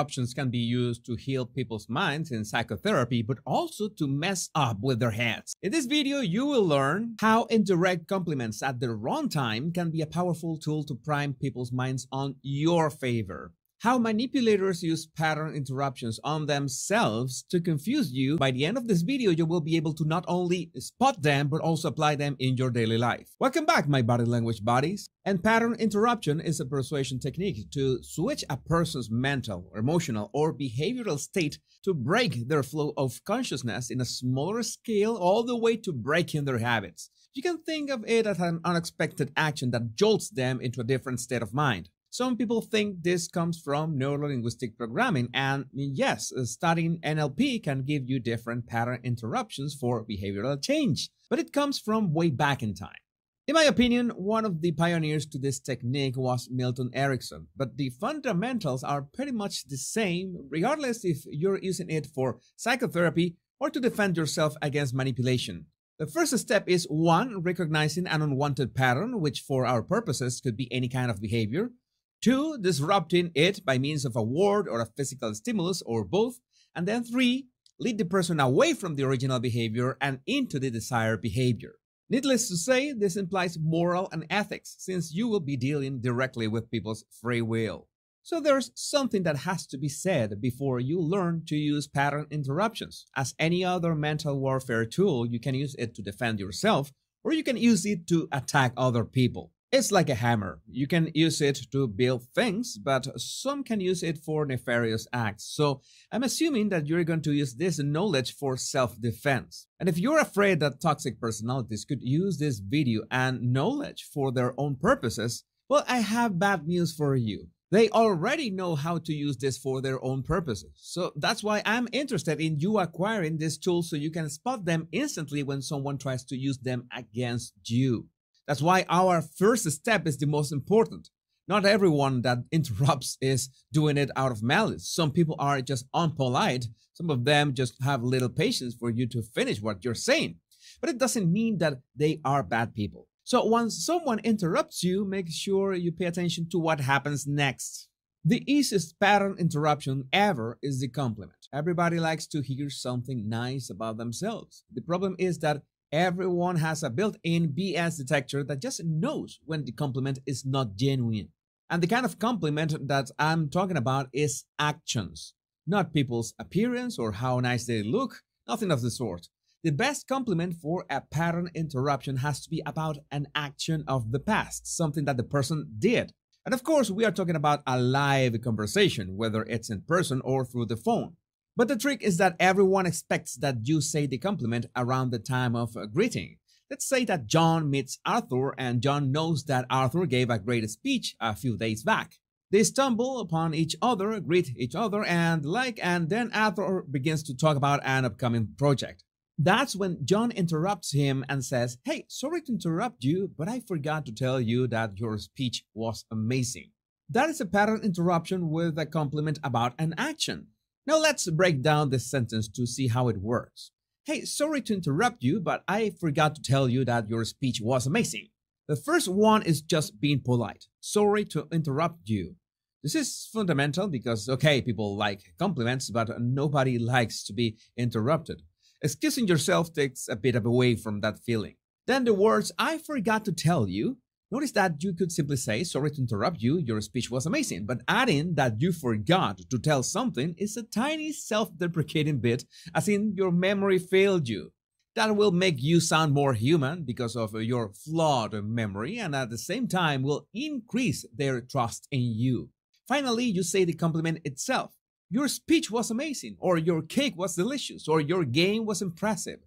interruptions can be used to heal people's minds in psychotherapy, but also to mess up with their heads. In this video, you will learn how indirect compliments at the wrong time can be a powerful tool to prime people's minds on your favor how manipulators use pattern interruptions on themselves to confuse you. By the end of this video, you will be able to not only spot them, but also apply them in your daily life. Welcome back, my body language bodies. And pattern interruption is a persuasion technique to switch a person's mental, emotional, or behavioral state to break their flow of consciousness in a smaller scale all the way to breaking their habits. You can think of it as an unexpected action that jolts them into a different state of mind. Some people think this comes from neurolinguistic programming, and yes, uh, studying NLP can give you different pattern interruptions for behavioral change, but it comes from way back in time. In my opinion, one of the pioneers to this technique was Milton Erickson, but the fundamentals are pretty much the same regardless if you're using it for psychotherapy or to defend yourself against manipulation. The first step is 1. Recognizing an unwanted pattern, which for our purposes could be any kind of behavior. Two, disrupting it by means of a word or a physical stimulus or both. And then three, lead the person away from the original behavior and into the desired behavior. Needless to say, this implies moral and ethics since you will be dealing directly with people's free will. So there's something that has to be said before you learn to use pattern interruptions. As any other mental warfare tool, you can use it to defend yourself or you can use it to attack other people. It's like a hammer. You can use it to build things, but some can use it for nefarious acts. So I'm assuming that you're going to use this knowledge for self-defense. And if you're afraid that toxic personalities could use this video and knowledge for their own purposes, well, I have bad news for you. They already know how to use this for their own purposes. So that's why I'm interested in you acquiring this tool so you can spot them instantly when someone tries to use them against you. That's why our first step is the most important. Not everyone that interrupts is doing it out of malice. Some people are just unpolite. Some of them just have little patience for you to finish what you're saying. But it doesn't mean that they are bad people. So once someone interrupts you, make sure you pay attention to what happens next. The easiest pattern interruption ever is the compliment. Everybody likes to hear something nice about themselves. The problem is that Everyone has a built-in BS detector that just knows when the compliment is not genuine. And the kind of compliment that I'm talking about is actions, not people's appearance or how nice they look, nothing of the sort. The best compliment for a pattern interruption has to be about an action of the past, something that the person did. And of course, we are talking about a live conversation, whether it's in person or through the phone. But the trick is that everyone expects that you say the compliment around the time of greeting. Let's say that John meets Arthur and John knows that Arthur gave a great speech a few days back. They stumble upon each other, greet each other, and like, and then Arthur begins to talk about an upcoming project. That's when John interrupts him and says, Hey, sorry to interrupt you, but I forgot to tell you that your speech was amazing. That is a pattern interruption with a compliment about an action. Now let's break down this sentence to see how it works. Hey, sorry to interrupt you, but I forgot to tell you that your speech was amazing. The first one is just being polite. Sorry to interrupt you. This is fundamental because, okay, people like compliments, but nobody likes to be interrupted. Excusing yourself takes a bit of away from that feeling. Then the words, I forgot to tell you, Notice that you could simply say, sorry to interrupt you, your speech was amazing, but adding that you forgot to tell something is a tiny self-deprecating bit, as in your memory failed you. That will make you sound more human because of your flawed memory and at the same time will increase their trust in you. Finally, you say the compliment itself. Your speech was amazing, or your cake was delicious, or your game was impressive.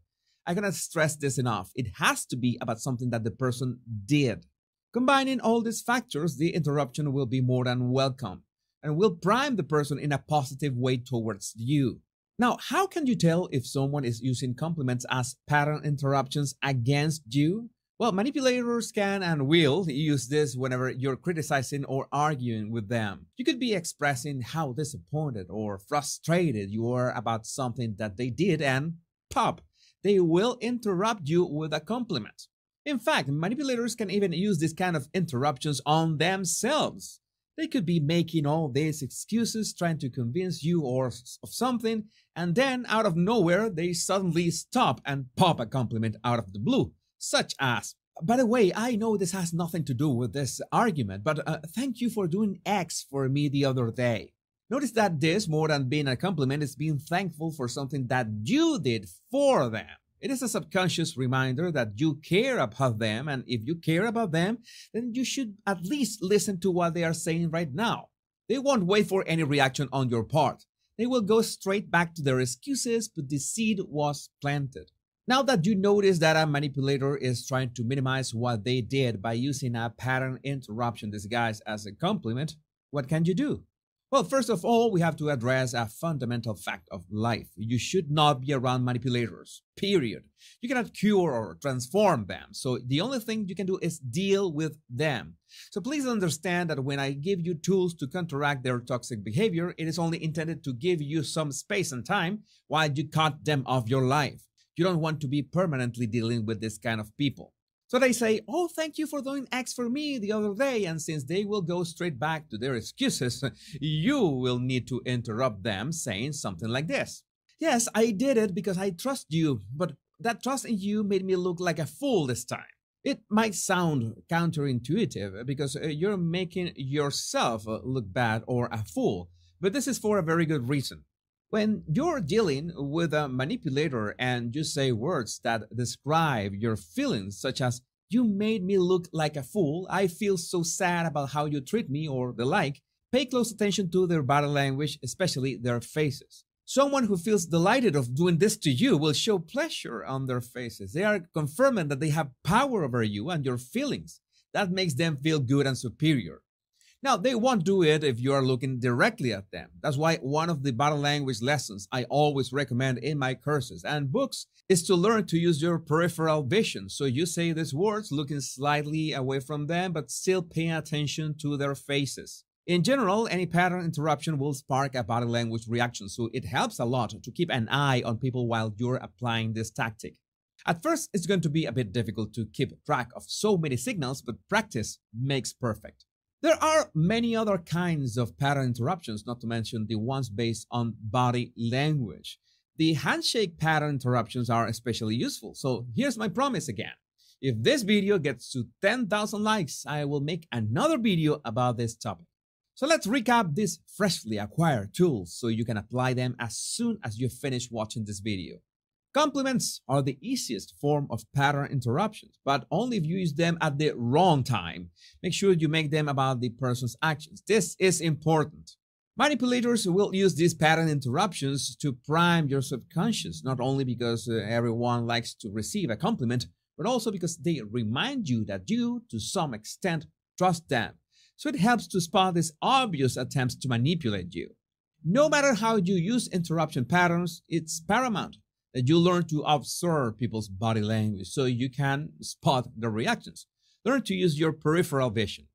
I cannot stress this enough. It has to be about something that the person did. Combining all these factors, the interruption will be more than welcome and will prime the person in a positive way towards you. Now, how can you tell if someone is using compliments as pattern interruptions against you? Well, manipulators can and will use this whenever you're criticizing or arguing with them. You could be expressing how disappointed or frustrated you are about something that they did and pop, they will interrupt you with a compliment. In fact, manipulators can even use this kind of interruptions on themselves. They could be making all these excuses trying to convince you or of something, and then out of nowhere they suddenly stop and pop a compliment out of the blue, such as, by the way, I know this has nothing to do with this argument, but uh, thank you for doing X for me the other day. Notice that this, more than being a compliment, is being thankful for something that you did for them. It is a subconscious reminder that you care about them, and if you care about them, then you should at least listen to what they are saying right now. They won't wait for any reaction on your part. They will go straight back to their excuses, but the seed was planted. Now that you notice that a manipulator is trying to minimize what they did by using a pattern interruption disguised as a compliment, what can you do? Well, first of all, we have to address a fundamental fact of life. You should not be around manipulators, period. You cannot cure or transform them. So the only thing you can do is deal with them. So please understand that when I give you tools to counteract their toxic behavior, it is only intended to give you some space and time while you cut them off your life. You don't want to be permanently dealing with this kind of people. So they say, Oh, thank you for doing X for me the other day. And since they will go straight back to their excuses, you will need to interrupt them saying something like this Yes, I did it because I trust you, but that trust in you made me look like a fool this time. It might sound counterintuitive because uh, you're making yourself uh, look bad or a fool, but this is for a very good reason. When you're dealing with a manipulator and you say words that describe your feelings, such as, you made me look like a fool, I feel so sad about how you treat me, or the like, pay close attention to their body language, especially their faces. Someone who feels delighted of doing this to you will show pleasure on their faces. They are confirming that they have power over you and your feelings. That makes them feel good and superior. Now, they won't do it if you are looking directly at them. That's why one of the body language lessons I always recommend in my courses and books is to learn to use your peripheral vision. So you say these words looking slightly away from them, but still paying attention to their faces. In general, any pattern interruption will spark a body language reaction, so it helps a lot to keep an eye on people while you're applying this tactic. At first, it's going to be a bit difficult to keep track of so many signals, but practice makes perfect. There are many other kinds of pattern interruptions, not to mention the ones based on body language. The handshake pattern interruptions are especially useful. So here's my promise again. If this video gets to 10,000 likes, I will make another video about this topic. So let's recap these freshly acquired tools so you can apply them as soon as you finish watching this video. Compliments are the easiest form of pattern interruptions, but only if you use them at the wrong time. Make sure you make them about the person's actions. This is important. Manipulators will use these pattern interruptions to prime your subconscious, not only because uh, everyone likes to receive a compliment, but also because they remind you that you, to some extent, trust them. So it helps to spot these obvious attempts to manipulate you. No matter how you use interruption patterns, it's paramount that you learn to observe people's body language so you can spot their reactions. Learn to use your peripheral vision.